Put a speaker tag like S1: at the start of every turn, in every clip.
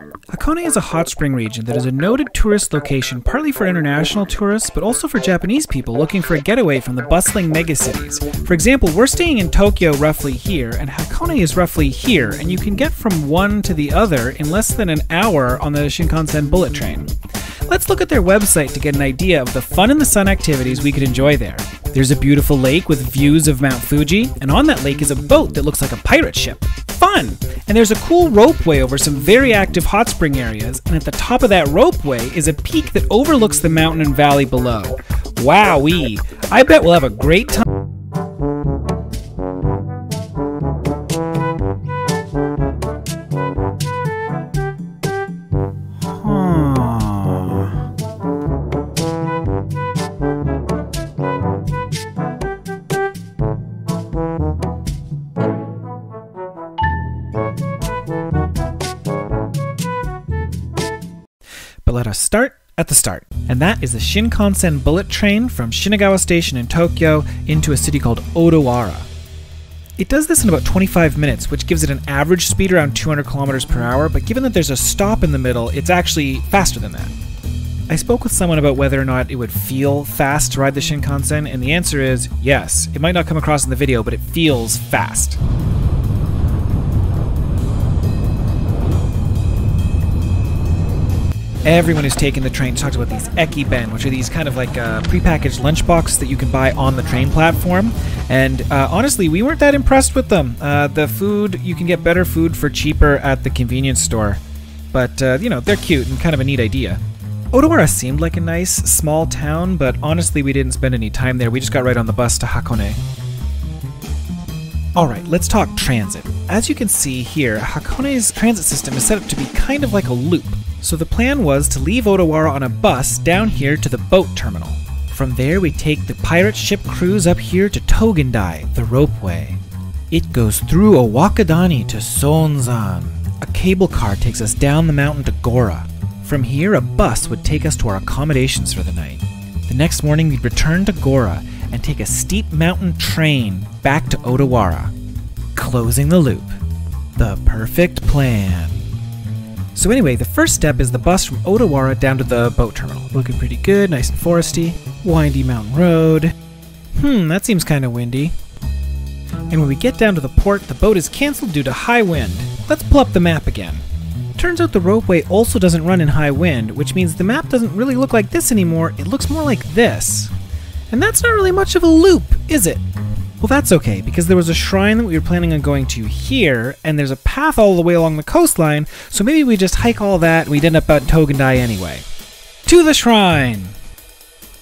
S1: Hakone is a hot spring region that is a noted tourist location partly for international tourists, but also for Japanese people looking for a getaway from the bustling megacities. For example, we're staying in Tokyo roughly here, and Hakone is roughly here, and you can get from one to the other in less than an hour on the Shinkansen bullet train. Let's look at their website to get an idea of the fun in the sun activities we could enjoy there. There's a beautiful lake with views of Mount Fuji, and on that lake is a boat that looks like a pirate ship. Fun! And there's a cool ropeway over some very active hot spring areas, and at the top of that ropeway is a peak that overlooks the mountain and valley below. Wowee! I bet we'll have a great time. But let us start at the start. And that is the Shinkansen bullet train from Shinagawa Station in Tokyo into a city called Odawara. It does this in about 25 minutes, which gives it an average speed around 200 kilometers per hour, but given that there's a stop in the middle, it's actually faster than that. I spoke with someone about whether or not it would feel fast to ride the Shinkansen, and the answer is yes. It might not come across in the video, but it feels fast. Everyone who's taken the train talks about these Ekiben, which are these kind of like uh, prepackaged lunchbox that you can buy on the train platform. And uh, honestly, we weren't that impressed with them. Uh, the food, you can get better food for cheaper at the convenience store. But, uh, you know, they're cute and kind of a neat idea. Odawara seemed like a nice, small town, but honestly, we didn't spend any time there. We just got right on the bus to Hakone. Alright, let's talk transit. As you can see here, Hakone's transit system is set up to be kind of like a loop. So the plan was to leave Odawara on a bus down here to the boat terminal. From there, we take the pirate ship cruise up here to Togendai, the ropeway. It goes through Owakudani to Sounzan. A cable car takes us down the mountain to Gora. From here, a bus would take us to our accommodations for the night. The next morning, we'd return to Gora and take a steep mountain train back to Odawara, closing the loop. The perfect plan. So anyway, the first step is the bus from Odawara down to the boat terminal. Looking pretty good, nice and foresty. Windy mountain road. Hmm, that seems kind of windy. And when we get down to the port, the boat is cancelled due to high wind. Let's pull up the map again. Turns out the ropeway also doesn't run in high wind, which means the map doesn't really look like this anymore, it looks more like this. And that's not really much of a loop, is it? Well, that's okay, because there was a shrine that we were planning on going to here, and there's a path all the way along the coastline, so maybe we just hike all that and we'd end up at Togendai anyway. To the shrine!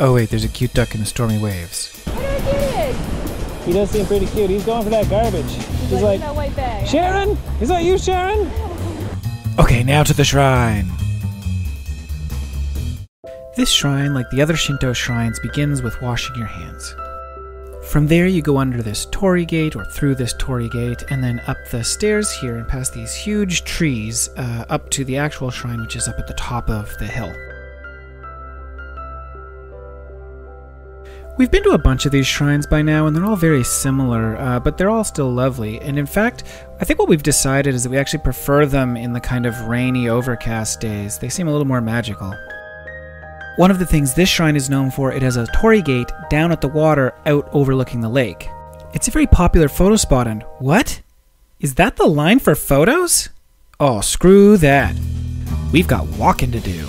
S1: Oh wait, there's a cute duck in the stormy waves. He does seem pretty cute. He's going for that garbage. He's like,
S2: that white bag.
S1: Sharon? Is that you, Sharon? Okay, now to the shrine. This shrine, like the other Shinto shrines, begins with washing your hands. From there, you go under this torii gate or through this torii gate, and then up the stairs here and past these huge trees uh, up to the actual shrine, which is up at the top of the hill. We've been to a bunch of these shrines by now, and they're all very similar, uh, but they're all still lovely. And in fact, I think what we've decided is that we actually prefer them in the kind of rainy, overcast days. They seem a little more magical. One of the things this shrine is known for, it has a torii gate down at the water out overlooking the lake. It's a very popular photo spot, and what? Is that the line for photos? Oh, screw that. We've got walking to do.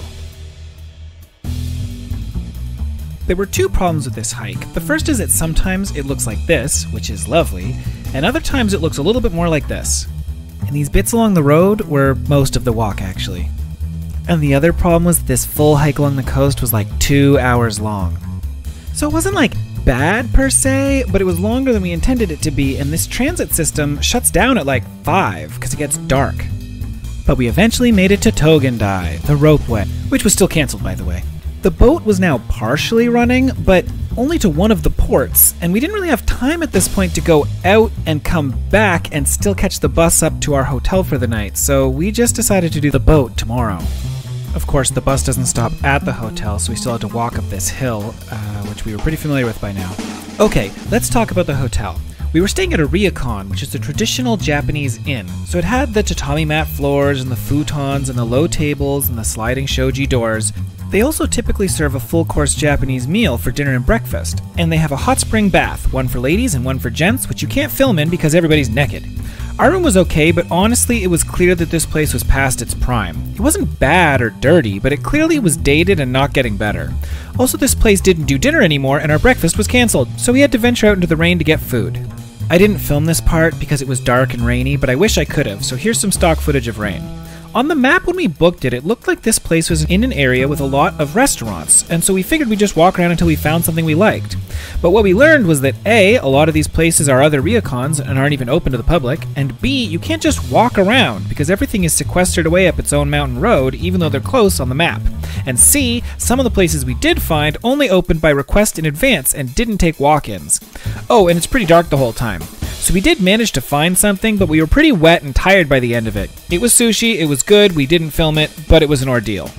S1: There were two problems with this hike. The first is that sometimes it looks like this, which is lovely, and other times it looks a little bit more like this. And these bits along the road were most of the walk, actually. And the other problem was this full hike along the coast was like two hours long. So it wasn't like bad per se, but it was longer than we intended it to be, and this transit system shuts down at like 5 because it gets dark. But we eventually made it to Togendai, the ropeway, which was still cancelled by the way. The boat was now partially running, but only to one of the ports, and we didn't really have time at this point to go out and come back and still catch the bus up to our hotel for the night, so we just decided to do the boat tomorrow. Of course, the bus doesn't stop at the hotel, so we still had to walk up this hill, uh, which we were pretty familiar with by now. Okay, let's talk about the hotel. We were staying at a ryokan, which is a traditional Japanese inn, so it had the tatami mat floors and the futons and the low tables and the sliding shoji doors. They also typically serve a full course Japanese meal for dinner and breakfast, and they have a hot spring bath, one for ladies and one for gents, which you can't film in because everybody's naked. Our room was okay, but honestly, it was clear that this place was past its prime. It wasn't bad or dirty, but it clearly was dated and not getting better. Also, this place didn't do dinner anymore, and our breakfast was cancelled, so we had to venture out into the rain to get food. I didn't film this part because it was dark and rainy, but I wish I could have, so here's some stock footage of rain. On the map when we booked it, it looked like this place was in an area with a lot of restaurants, and so we figured we'd just walk around until we found something we liked. But what we learned was that A, a lot of these places are other ryokans and aren't even open to the public, and B, you can't just walk around because everything is sequestered away up its own mountain road, even though they're close on the map. And C, some of the places we did find only opened by request in advance and didn't take walk ins. Oh, and it's pretty dark the whole time. So we did manage to find something, but we were pretty wet and tired by the end of it. It was sushi, it was good, we didn't film it, but it was an ordeal.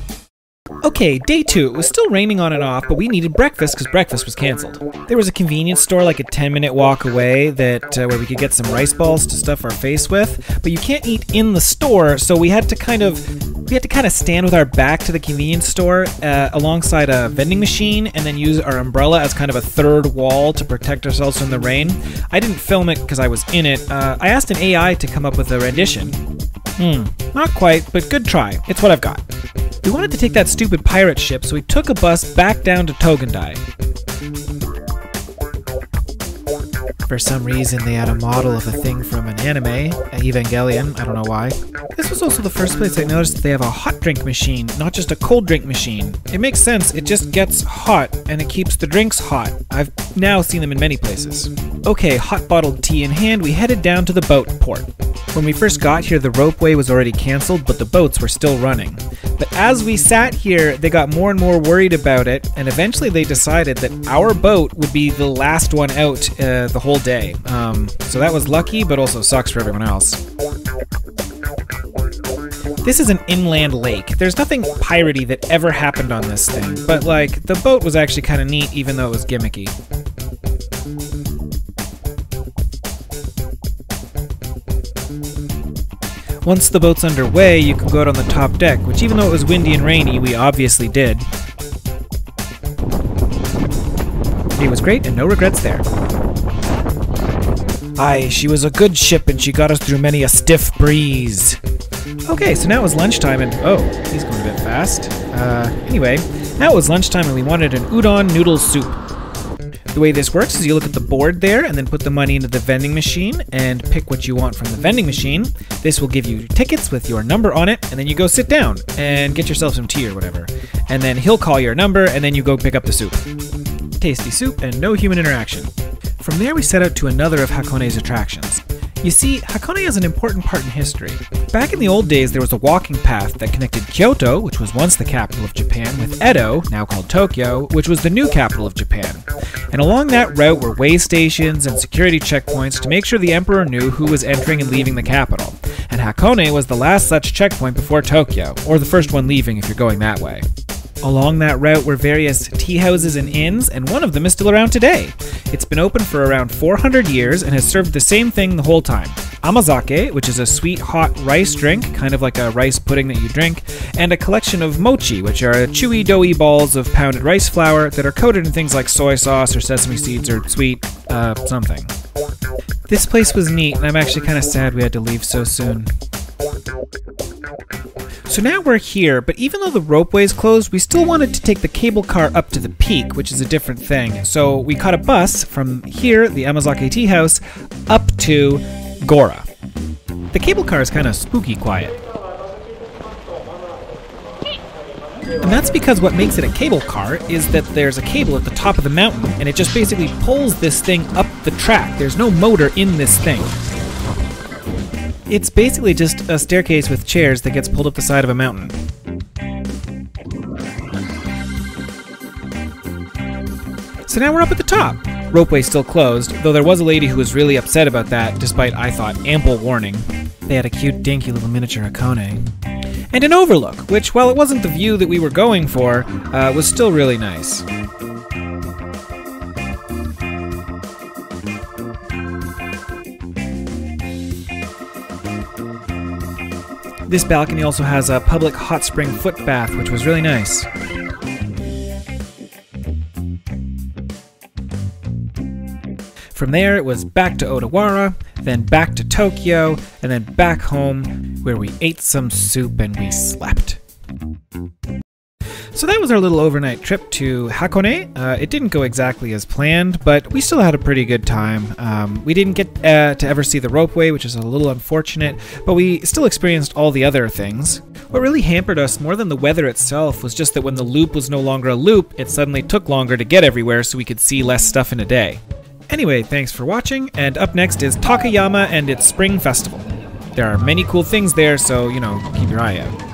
S1: Okay, day two. It was still raining on and off, but we needed breakfast because breakfast was canceled. There was a convenience store like a 10 minute walk away that uh, where we could get some rice balls to stuff our face with, but you can't eat in the store, so we had to kind of we had to kind of stand with our back to the convenience store uh, alongside a vending machine and then use our umbrella as kind of a third wall to protect ourselves from the rain. I didn't film it because I was in it. Uh, I asked an AI to come up with a rendition. Hmm, not quite, but good try. It's what I've got. We wanted to take that stupid pirate ship, so we took a bus back down to Togendai. For some reason, they had a model of a thing from an anime, Evangelion, I don't know why. This was also the first place I noticed that they have a hot drink machine, not just a cold drink machine. It makes sense, it just gets hot, and it keeps the drinks hot. I've now seen them in many places. Okay, hot bottled tea in hand, we headed down to the boat port. When we first got here, the ropeway was already cancelled, but the boats were still running. But as we sat here, they got more and more worried about it, and eventually they decided that our boat would be the last one out uh, the whole day. Um, so that was lucky, but also sucks for everyone else. This is an inland lake. There's nothing piratey that ever happened on this thing, but like, the boat was actually kind of neat even though it was gimmicky. Once the boat's underway, you can go out on the top deck, which even though it was windy and rainy, we obviously did. It was great and no regrets there. Aye, she was a good ship and she got us through many a stiff breeze. Okay, so now it was lunchtime and oh, he's going a bit fast. Uh, anyway, now it was lunchtime and we wanted an udon noodle soup. The way this works is you look at the board there and then put the money into the vending machine and pick what you want from the vending machine. This will give you tickets with your number on it, and then you go sit down and get yourself some tea or whatever. And then he'll call your number, and then you go pick up the soup. Tasty soup and no human interaction. From there, we set out to another of Hakone's attractions. You see, Hakone is an important part in history. Back in the old days, there was a walking path that connected Kyoto, which was once the capital of Japan, with Edo, now called Tokyo, which was the new capital of Japan. And along that route were way stations and security checkpoints to make sure the emperor knew who was entering and leaving the capital. And Hakone was the last such checkpoint before Tokyo, or the first one leaving if you're going that way. Along that route were various tea houses and inns, and one of them is still around today. It's been open for around 400 years and has served the same thing the whole time. Amazake, which is a sweet hot rice drink, kind of like a rice pudding that you drink, and a collection of mochi, which are chewy, doughy balls of pounded rice flour that are coated in things like soy sauce or sesame seeds or sweet, uh, something. This place was neat, and I'm actually kind of sad we had to leave so soon. So now we're here, but even though the ropeway is closed, we still wanted to take the cable car up to the peak, which is a different thing. So we caught a bus from here, the Amazake Tea House, up to Gora. The cable car is kind of spooky quiet. And that's because what makes it a cable car is that there's a cable at the top of the mountain, and it just basically pulls this thing up the track. There's no motor in this thing. It's basically just a staircase with chairs that gets pulled up the side of a mountain. So now we're up at the top. Ropeway still closed, though there was a lady who was really upset about that, despite, I thought, ample warning. They had a cute, dinky little miniature Hakone. And an overlook, which, while it wasn't the view that we were going for, uh, was still really nice. This balcony also has a public hot spring foot bath, which was really nice. From there, it was back to Odawara, then back to Tokyo, and then back home, where we ate some soup and we slept. So that was our little overnight trip to Hakone. Uh, it didn't go exactly as planned, but we still had a pretty good time. Um, we didn't get uh, to ever see the ropeway, which is a little unfortunate, but we still experienced all the other things. What really hampered us more than the weather itself was just that when the loop was no longer a loop, it suddenly took longer to get everywhere so we could see less stuff in a day. Anyway, thanks for watching, and up next is Takayama and its Spring Festival. There are many cool things there, so, you know, keep your eye out.